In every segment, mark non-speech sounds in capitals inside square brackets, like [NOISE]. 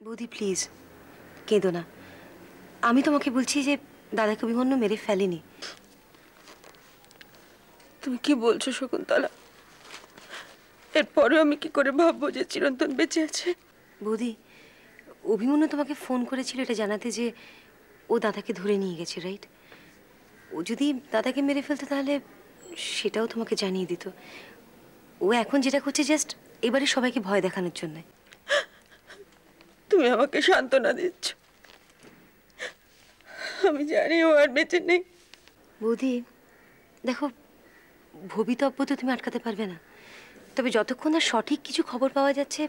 বৌদি প্লিজ কেঁদো না। আমি তোমাকে বলছি যে দাদাকে অভিমন্যু মেরে ফেলেনি। তুমি কি বলছো শকুন্তলা? এরপরেও আমি কি করে ভাববো যে চিরন্তন বেঁচে আছে? বৌদি অভিমন্যু তোমাকে ফোন করেছিল এটা জানাতে যে ও দাদাকে ধরে নিয়ে গেছে রাইট ও যদি দাদাকে মেরে ফেলতো তাহলে সেটাও তোমাকে জানিয়ে দিত। ও এখন যেটা করছে জাস্ট এবারে সবাইকে ভয় দেখানোর জন্য। তুমি আমাকে সান্ত্বনা দিচ্ছ। আমি জানি ও আর বেঁচে নেই। বৌদি দেখো ভবিতব্য তো তুমি আটকাতে পারবে না। তবে যতক্ষণ না সঠিক কিছু খবর পাওয়া যাচ্ছে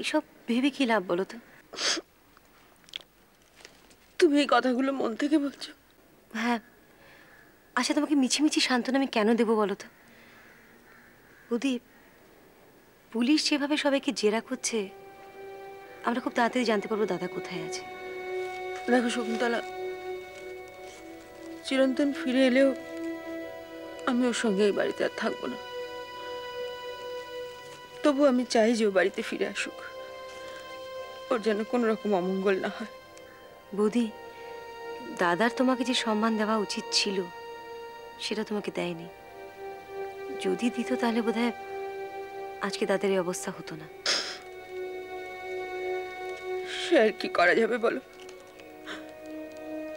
এইসব ভেবে কি লাভ বলো তো? তুমি এই কথাগুলো মন থেকে বলছো হ্যাঁ। আচ্ছা তোমাকে মিছিমিছি সান্ত্বনা আমি কেন দেবো বলো তো? বৌদি পুলিশ যেভাবে সবাইকে জেরা করছে আমরা খুব তাড়াতাড়ি জানতে পারব দাদা কোথায় আছে। দেখো শকুন্তলা চিরন্তন ফিরে এলেও আমি ওর সঙ্গে এই বাড়িতে আর থাকব না। তবু আমি চাই যে ও বাড়িতে ফিরে আসুক। ওর যেন কোনো রকম অমঙ্গল না হয়। বৌদি দাদার তোমাকে যে সম্মান দেওয়া উচিত ছিল সেটা তোমাকে দেয়নি। যদি দিত তাহলে বোধহয় আজকে দাদার এই অবস্থা হতো না। সে আর কি করা যাবে বলো?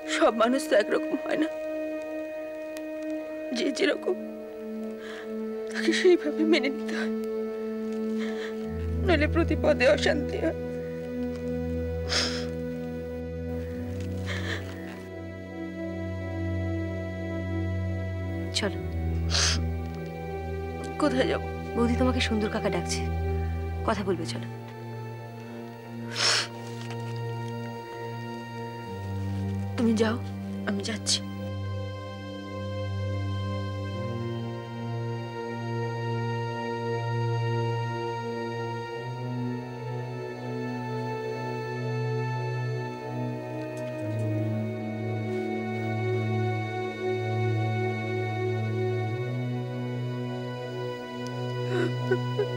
সব মানুষ তো একরকম হয় না। যে যেরকম, তাকে সেইভাবে মেনে নিতে হয়। নইলে প্রতি পদে অশান্তি হয়। চলো। কোথায় যাব? বৌদি তোমাকে সুন্দর কাকা ডাকছে। কথা বলবে, চলো। তুমি যাও আমি যাচ্ছি কি ব্যাপার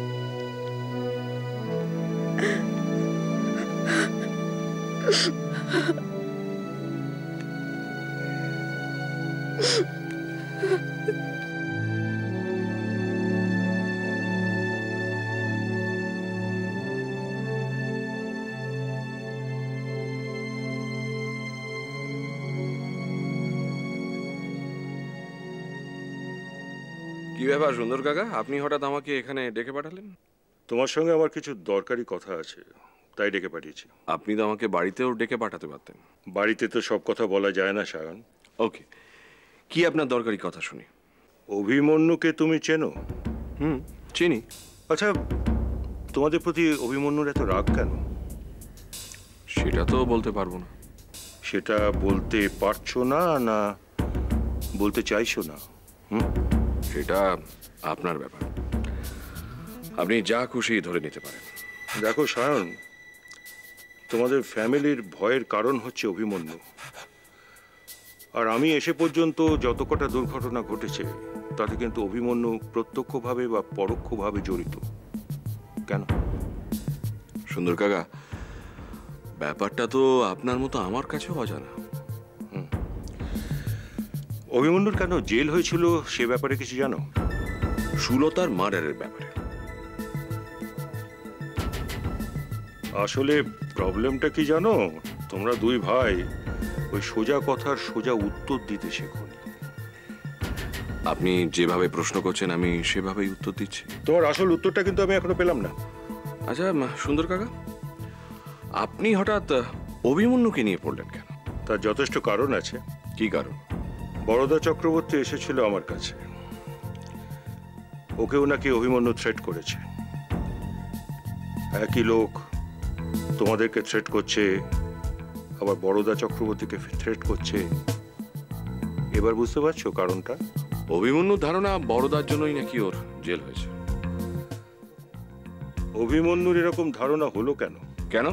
সুন্দর কাকা আপনি হঠাৎ আমাকে এখানে ডেকে পাঠালেন? তোমার সঙ্গে আমার কিছু দরকারি কথা আছে তাই ডেকে পাঠিয়েছি। আপনি তো আমাকে বাড়িতেও ডেকে পাঠাতে পারতেন। বাড়িতে তো সব কথা বলা যায় না সায়ন। ওকে। কি আপনার দরকারি কথা শুনি? অভিমন্যুকে তুমি চেনো? হুম চিনি। আচ্ছা তোমাদের প্রতি অভিমন্যুর এত রাগ কেন? সেটা তো বলতে পারব না। সেটা বলতে পারছ না না বলতে চাইছো না? হুম? সেটা আপনার ব্যাপার। আপনি যা খুশি ধরে নিতে পারেন। দেখো সায়ন তোমাদের ফ্যামিলির ভয়ের কারণ হচ্ছে অভিমন্যু। আর আমি এসে পর্যন্ত যত কটা দুর্ঘটনা ঘটেছে তাতে কিন্তু অভিমন্যু প্রত্যক্ষভাবে বা পরোক্ষভাবে জড়িত। কেন? সুন্দর কাকা ব্যাপারটা তো আপনার মতো আমার কাছেও অজানা। অভিমন্যুর কেন জেল হয়েছিল সে ব্যাপারে কিছু জানো? সুলতার মার্ডারের ব্যাপারে। আসলে প্রবলেমটা কি জানো? তোমরা দুই ভাই ওই সোজা কথার সোজা উত্তর দিতে শেখো আপনি যেভাবে প্রশ্ন করছেন আমি সেভাবেই উত্তর দিচ্ছি। তোমার আসল উত্তরটা কিন্তু আমি এখনও পেলাম না। আচ্ছা সুন্দর কাকা আপনি হঠাৎ অভিমন্যুকে নিয়ে পড়লেন কেন? তার যথেষ্ট কারণ আছে। কি কারণ? বরদা চক্রবর্তী এসেছিল আমার কাছে। ওকেও নাকি অভিমন্যু থ্রেট করেছে। একই লোক তোমাদেরকে থ্রেট করছে আবার বড়দা চক্রবর্তীকে থ্রেট করছে। এবার বুঝতে পারছ কারণটা? অভিমন্যুর ধারণা বড়দার জন্যই নাকি ওর জেল হয়েছে। অভিমন্যুর এরকম ধারণা হলো কেন? কেন?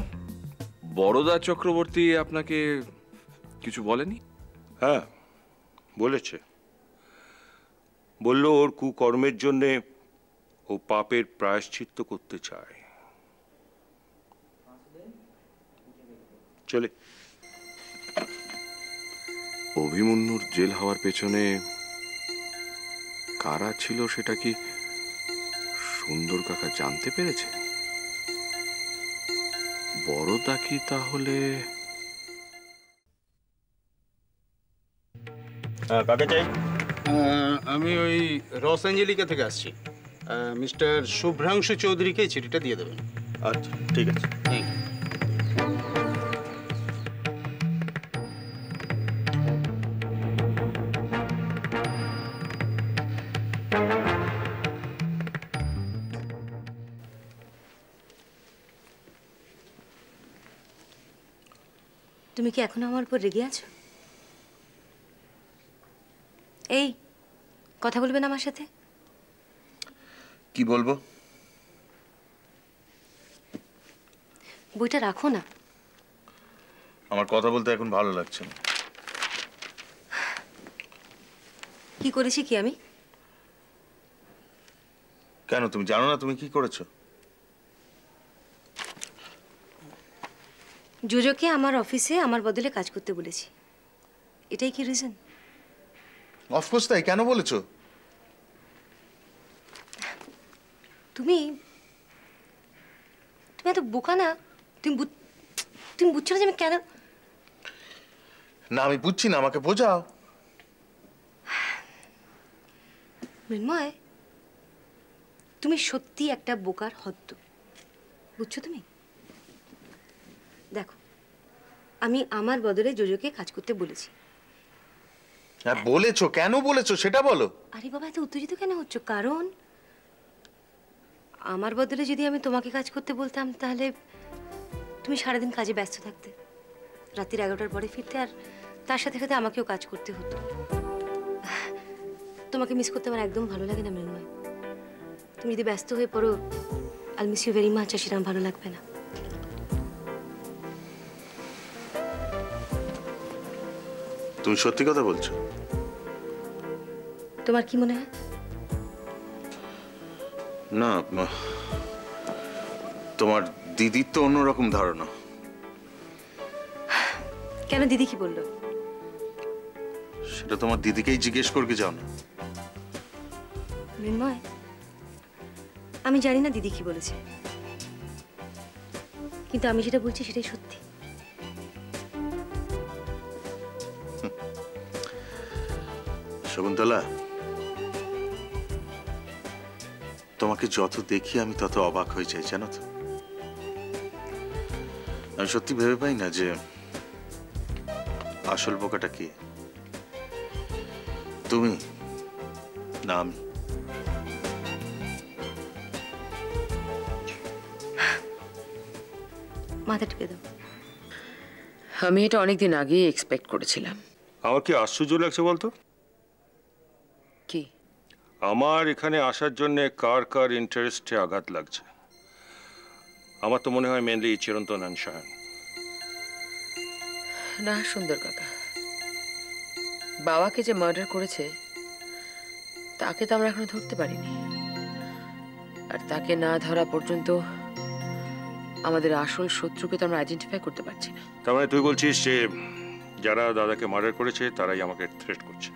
বড়দা চক্রবর্তী আপনাকে কিছু বলেনি? হ্যাঁ বলেছে। বলল ওর কুকর্মের জন্যে ও পাপের প্রায়শ্চিত্ত করতে চায়। চলে। অভিমন্যুর জেল হওয়ার পেছনে কারা ছিল সেটা কি সুন্দর কাকা জানতে পেরেছে? বড়দা কি তাহলে? কাকে চাই? আমি ওই রস অ্যাঞ্জেলিকা থেকে আসছি। মিস্টার শুভ্রাংশু চৌধুরীকে চিঠিটা দিয়ে দেবেন। আচ্ছা ঠিক আছে। থ্যাংক ইউ তুমি কি এখনও আমার উপর রেগে আছো এই কথা বলবেন আমার সাথে? কি বলব? বইটা রাখো না। আমার কথা বলতে এখন ভালো লাগছে না। কি করেছি কি আমি? কেন তুমি জানো না তুমি কি করেছ? জোজোকে আমার অফিসে আমার বদলে কাজ করতে বলেছি। এটাই কি রিজন অফকোর্স তাই কেন বলেছ? তুমি তুমি এত বোকা না? তুমি তুমি বুঝছ না যে আমি কেন? না আমি বুঝছি না আমাকে বোঝাও। মৃন্ময় তুমি সত্যি একটা বোকার হদ্দ। বুঝছ তুমি? দেখো আমি আমার বদলে জোজোকে কাজ করতে বলেছি। হ্যাঁ বলেছ কেন বলেছ সেটা বলো। আরে বাবা এত উত্তেজিত কেন হচ্ছ? কারণ আমার বদলে যদি আমি তোমাকে কাজ করতে বলতাম তাহলে তুমি সারাদিন কাজে ব্যস্ত থাকতে। রাত্রির এগারোটার পরে ফিরতে আর তার সাথে সাথে আমাকেও কাজ করতে হতো। তোমাকে মিস করতে আমার একদম ভালো লাগে না মৃন্ময় তুমি যদি ব্যস্ত হয়ে পড়ো I'll miss you very much আর সেটা ভালো লাগবে না। তুমি সত্যি কথা বলছো? তোমার কি মনে হয়? না তোমার দিদির তো অন্যরকম ধারণা। কেন দিদি কি বলল? সেটা তোমার দিদিকেই জিজ্ঞেস করতে যাও না মৃন্ময় আমি জানি না দিদি কি বলেছে। কিন্তু আমি যেটা বলছি সেটাই সত্যি। শকুন্তলা তোমাকে যত দেখি আমি তত অবাক হয়ে যাই জানো তো? আমি সত্যি ভেবে পাই না যে আসল বোকাটা কি। তুমি না আমি। মাথা টিপে দাও। আমি এটা অনেকদিন আগেই এক্সপেক্ট করেছিলাম। আমার কি আশ্চর্য লাগছে বলতো? আমার এখানে আসার জন্য কার কার ইন্টারেস্টে আঘাত লাগছে? আমার তো মনে হয় মেনলি চিরন্তন অ্যান্ড সায়ন না সুন্দর কাকা। বাবাকে যে মার্ডার করেছে তাকে তো আমরা এখনও ধরতে পারিনি। আর তাকে না ধরা পর্যন্ত আমাদের আসল শত্রুকে তো আমরা আইডেন্টিফাই করতে পারছি না। তার মানে তুই বলছিস যে যারা দাদাকে মার্ডার করেছে তারাই আমাকে থ্রেট করছে।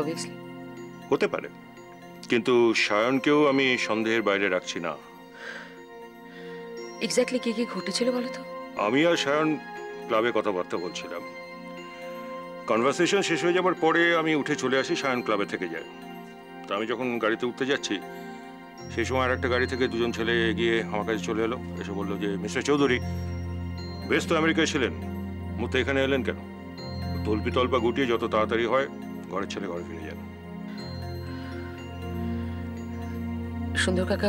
অবভিয়াসলি হতে পারে। কিন্তু সায়নকেও আমি সন্দেহের বাইরে রাখছি না। এক্স্যাক্টলি কি কি ঘটেছিল বলো তো আমি আর সায়ন ক্লাবে কথাবার্তা বলছিলাম। কনভারসেশন শেষ হয়ে যাবার পরে আমি উঠে চলে আসি সায়ন ক্লাবে থেকে যাই তা আমি যখন গাড়িতে উঠতে যাচ্ছি সেই সময় আর একটা গাড়ি থেকে দুজন ছেলে গিয়ে আমার কাছে চলে এলো। এসে বলল যে মিস্টার চৌধুরী বেশ তো আমেরিকায় ছিলেন। মুহূর্তে এখানে এলেন কেন? তল্পি তল্পা গুটিয়ে যত তাড়াতাড়ি হয় ঘরের ছেলে ঘরে ফিরে যান। সুন্দর কাকা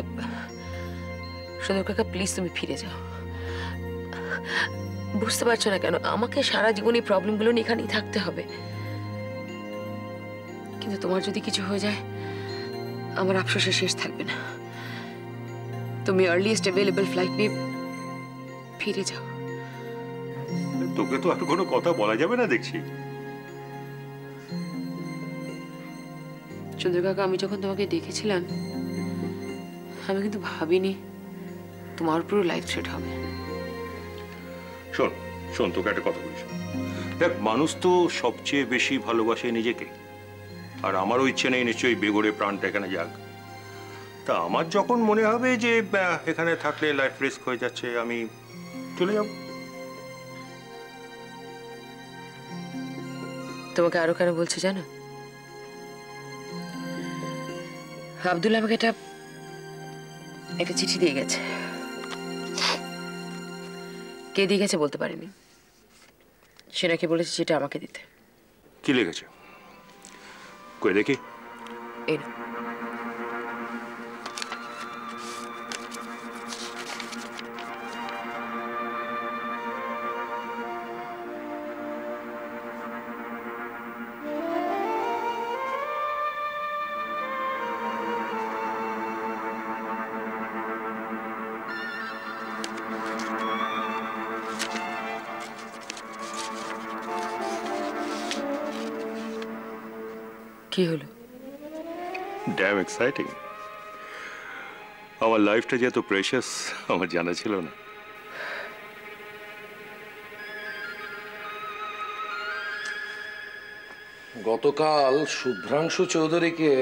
সুন্দর কাকা প্লিজ তুমি ফিরে যাও। বুঝতে পারছ না কেন আমাকে সারা জীবন এই প্রবলেমগুলো নিয়ে এখানেই থাকতে হবে। কিন্তু তোমার যদি কিছু হয়ে যায় আমার আফসোসে শেষ থাকবে না। তুমি আর্লিয়েস্ট অ্যাভেলেবল ফ্লাইট নিয়ে ফিরে যাও। তোকে তো আর কোনো কথা বলা যাবে না দেখছি। সুন্দর কাকা আমি যখন তোমাকে ডেকেছিলাম আমি কিন্তু ভাবিনি তোমার পুরো লাইফ থ্রেট হবে। শোন শোন তোকে একটা কথা বলিস দেখ মানুষ তো সবচেয়ে বেশি ভালোবাসে নিজেকে। আর আমারও ইচ্ছে নেই নিশ্চয়ই বেগড়ে প্রাণটা এখানে যাক। তা আমার যখন মনে হবে যে এখানে থাকলে লাইফ রিস্ক হয়ে যাচ্ছে আমি চলে যাব। তোমাকে আরও কেন বলছে জানো? আব্দুল আমাকে একটা একটা চিঠি দিয়ে গেছে। কে দিয়ে গেছে বলতে পারিনি। সে নাকি বলেছে চিঠি আমাকে দিতে। কি লিখেছে কই দেখি। এই না কি হলো? ড্যাম এক্সাইটিং আমার লাইফটা যে এত প্রেশাস আমার জানা ছিল না। গতকাল শুভ্রাংশু চৌধুরীকে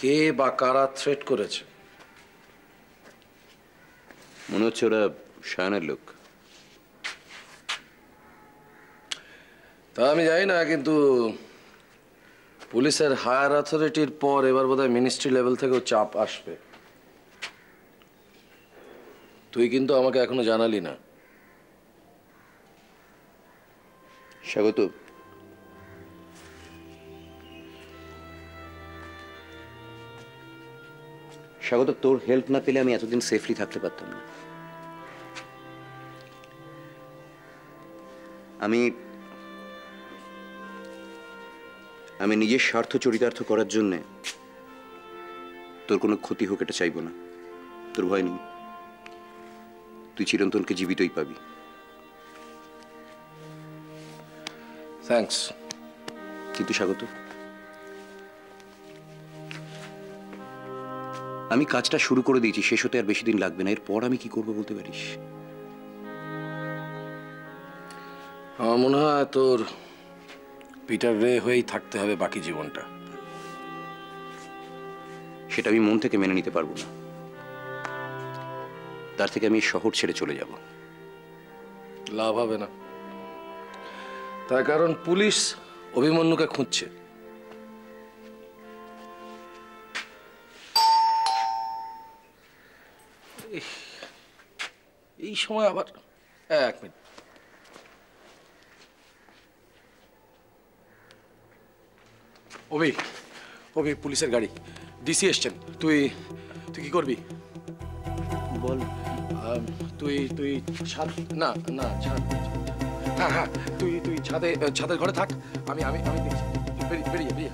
কে বা কারা থ্রেট করেছে? মনে হচ্ছে ওরা শায়নের লোক। তা আমি জানি না কিন্তু পুলিশের হায়ার অথরিটির পর এবার বোধহয় মিনিস্ট্রি লেভেল থেকেও চাপ আসবে। তুই কিন্তু আমাকে এখনও জানালি না। স্বাগত। স্বাগত, তোর হেল্প না পেলে আমি এতদিন সেফলি থাকতে পারতাম না। আমি আমি নিজের স্বার্থ চরিতার্থ করার জন্যে তোর কোনো ক্ষতি হোক এটা চাইব না। তোর ভয় নেই। তুই চিরন্তনকে জীবিতই পাবি। থ্যাঙ্কস কিন্তু স্বাগত। আমি কাজটা শুরু করে দিয়েছি শেষ হতে আর বেশি দিন লাগবে না। এরপর আমি কি করব বলতে পারিস? আমার মনে হয় তোর পিটার রে হয়েই থাকতে হবে বাকি জীবনটা। সেটা আমি মন থেকে মেনে নিতে পারব না। তার থেকে আমি শহর ছেড়ে চলে যাব। লাভ হবে না। তার কারণ পুলিশ অভিমন্যুকে খুঁজছে। এই সময় আবার এক মিনিট। অভি অভি পুলিশের গাড়ি। ডিসি এসছেন। তুই তুই কি করবি? বল। তুই তুই ছাদ না না ছাদ। হ্যাঁ হ্যাঁ তুই তুই ছাদে ছাদের ঘরে থাক। আমি আমি আমি দেখছি। বেরিয়ে বেরিয়ে বেরিয়ে।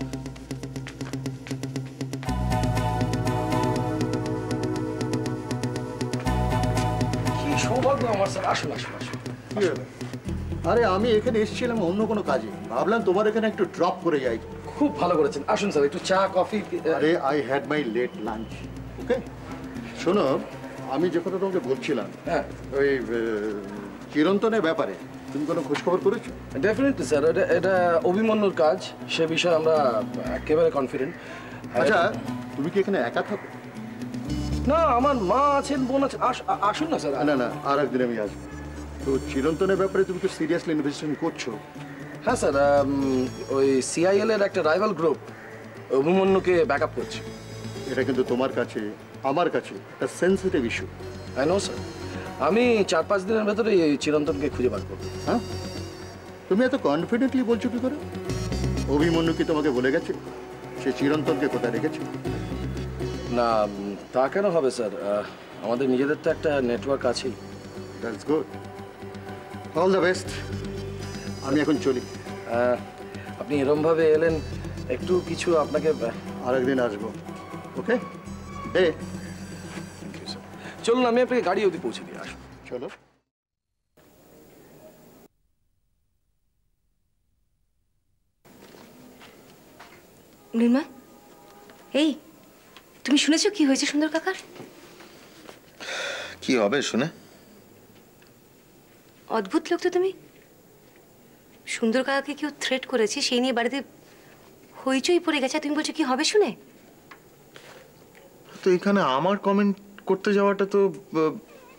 সৌভাগ্য আমার স্যার। আসুন আসুন আসুন। আরে আমি এখানে এসেছিলাম অন্য কোনো কাজে। ভাবলাম তোমার এখানে একটু ড্রপ করে যাই। খুব ভালো করেছেন। আসুন স্যার একটু চা কফি আরে I had my late lunch okay শোনো আমি যে কথা তোমাকে বলছিলাম হ্যাঁ। ওই চিরন্তনের ব্যাপারে তুমি কোনো খোঁজখবর করেছ? ডেফিনেটলি স্যার এটা এটা অভিমন্যুর কাজ সে বিষয়ে আমরা একেবারে কনফিডেন্ট আচ্ছা তুমি কি এখানে একা থাকো? না আমার মা আছেন বোন আছে আস- আসুন না স্যার। না না আর একদিন আমি আসব। তো চিরন্তনের ব্যাপারে তুমি তো সিরিয়াসলি ইনভেস্টিগেশন করছ হ্যাঁ স্যার ওই সিআইএল এর একটা রাইভাল গ্রুপ অভিমন্যুকে ব্যাকআপ করছে। এটা কিন্তু তোমার কাছে আমার কাছে একটা sensitive issue I know sir আমি চার পাঁচ দিনের ভেতরে এই চিরন্তনকে খুঁজে বার করব। হ্যাঁ? তুমি এত কনফিডেন্টলি বলছো কি করে? অভিমন্যু কি তোমাকে বলে গেছে? সে চিরন্তনকে কোথায় রেখেছে? না তা কেন হবে স্যার? আমাদের নিজেদের তো একটা নেটওয়ার্ক আছেই। That's good all the best আমি এখন চলি। আপনি এরমভাবে এলেন একটু কিছু আপনাকে আহ, আর একদিন আসব ওকে? এ চলুন আমি আপনাকে গাড়ি অবধি পৌঁছে দিয়ে আসব। চলো। নির্মা এই তুমি শুনেছো কি হয়েছে সুন্দর কাকার? কি হবে শুনে? অদ্ভুত লোক তো তুমি। সুন্দর কাকাকে কেউ থ্রেট করেছে সেই নিয়ে বাড়িতে হইচই পড়ে গেছে। তুমি বলছো কি হবে শুনে? তো এখানে আমার কমেন্ট করতে যাওয়াটা তো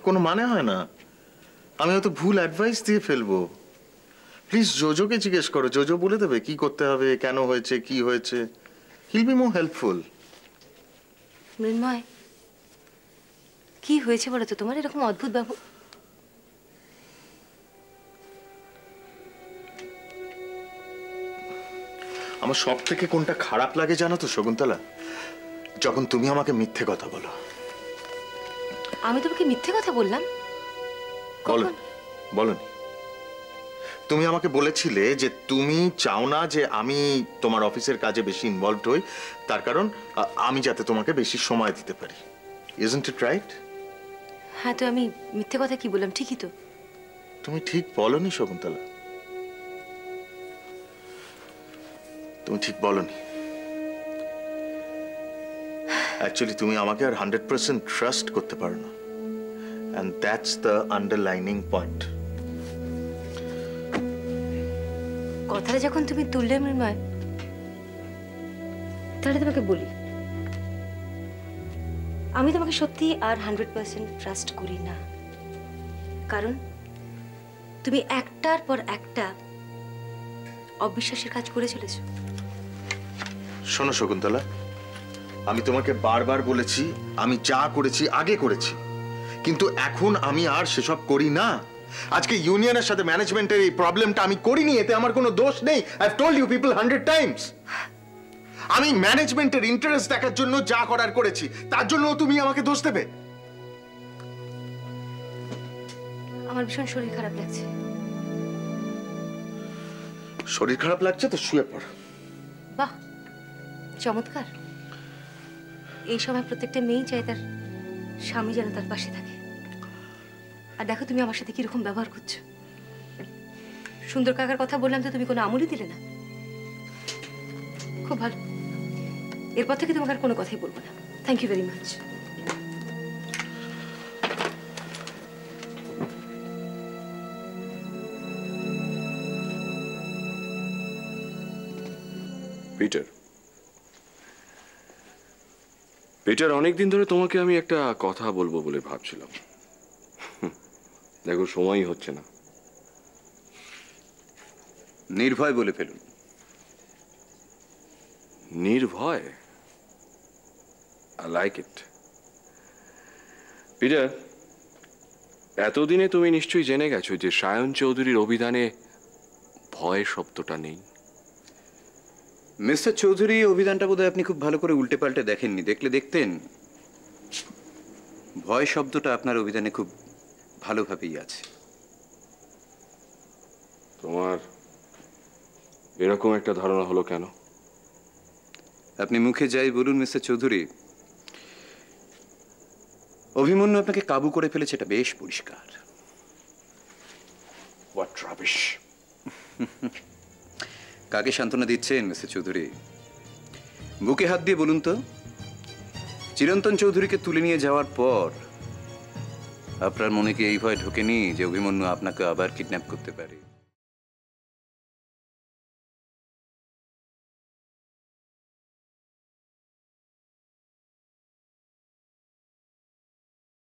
কোনো মানে হয় না। আমি হয়তো ভুল অ্যাডভাইস দিয়ে ফেলব। প্লিজ জোজোকে জিজ্ঞেস করো। জোজো বলে দেবে কি করতে হবে কেন হয়েছে কি হয়েছে। He'll be more helpful Mrinmoy কি হয়েছে বলো তো তোমার? এরকম অদ্ভুত ব্যবহার আমার সব থেকে কোনটা খারাপ লাগে জানো তো শকুন্তলা? যখন তুমি আমাকে মিথ্যে কথা বলো। আমি তোমাকে মিথ্যে কথা বললাম? বলো? বলনি তুমি আমাকে বলেছিলে যে তুমি চাও না যে আমি তোমার অফিসের কাজে বেশি ইনভলভড হই তার কারণ আমি যাতে তোমাকে বেশি সময় দিতে পারি। ইজন্ট ইট রাইট হ্যাঁ তো আমি মিথ্যে কথা কি বললাম? ঠিকই তো। তুমি ঠিক বলনি শকুন্তলা। তুমি ঠিক বলনি। অ্যাকচুয়ালি তুমি আমাকে আর হান্ড্রেড পার্সেন্ট ট্রাস্ট করতে পারো না। And that's the underlining point কথাটা যখন তুমি তুললে মৃন্ময়, তাহলে তোমাকে বলি, আমি তোমাকে সত্যি আর হান্ড্রেড পার্সেন্ট ট্রাস্ট করি না। কারণ তুমি একটার পর একটা অবিশ্বাসের কাজ করে চলেছো। শোনো শকুন্তলা আমি তোমাকে বারবার বলেছি আমি যা করেছি আগে করেছি। কিন্তু এখন আমি আর সেসব করি না। আজকে ইউনিয়নের সাথে ম্যানেজমেন্টের এই প্রবলেমটা আমি করিনি এতে আমার কোনো দোষ নেই। I told you people hundred times আমি ম্যানেজমেন্টের ইন্টারেস্ট দেখার জন্য যা করার করেছি তার জন্য তুমি আমাকে দোষ দেবে। আমার ভীষণ শরীর খারাপ লাগছে। শরীর খারাপ লাগছে তো শুয়ে পড়। বাহ। চমৎকার। এই সময় প্রত্যেকটা মেয়েই চায় তার স্বামী যেন তার পাশে থাকে। আর দেখো তুমি আমার সাথে কীরকম ব্যবহার করছ। সুন্দর কাকার কথা বললাম তো তুমি কোনো আমলই দিলে না। খুব ভালো। এরপর থেকে তোমাকে আর কোনো কথাই বলব না। Thank you very much Peter Peter অনেকদিন ধরে তোমাকে আমি একটা কথা বলব বলে ভাবছিলাম। দেখো সময়ই হচ্ছে না। নির্ভয় বলে ফেলুন। নির্ভয়? আই লাইক ইট পিটার এতদিনে তুমি নিশ্চয়ই জেনে গেছো যে সায়ন চৌধুরীর অভিধানে ভয় শব্দটা নেই। মিস্টার চৌধুরী অভিধানটা বোধহয় আপনি খুব ভালো করে উল্টে পাল্টে দেখেননি। দেখলে দেখতেন ভয় শব্দটা আপনার অভিধানে খুব ভালোভাবেই আছে। তোমার এরকম একটা ধারণা হলো কেন? আপনি মুখে যাই বলুন মিস্টার চৌধুরী। অভিমন্যু আপনাকে কাবু করে ফেলেছে এটা বেশ পরিষ্কার। হোয়াট রাবিশ [LAUGHS] কাকে সান্ত্বনা দিচ্ছেন মিস্টার চৌধুরী? বুকে হাত দিয়ে বলুন তো। চিরন্তন চৌধুরীকে তুলে নিয়ে যাওয়ার পর আপনার মনে কি এই ভয় ঢোকেনি যে অভিমন্যু আপনাকে আবার কিডন্যাপ করতে পারে?